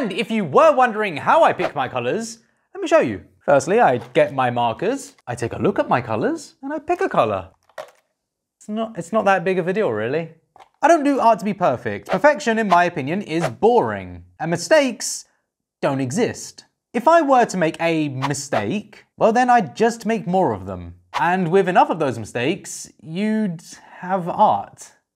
And if you were wondering how I pick my colors, let me show you. Firstly, I get my markers, I take a look at my colors, and I pick a color. It's not, it's not that big of a deal, really. I don't do art to be perfect. Perfection, in my opinion, is boring, and mistakes don't exist. If I were to make a mistake, well then I'd just make more of them. And with enough of those mistakes, you'd have art.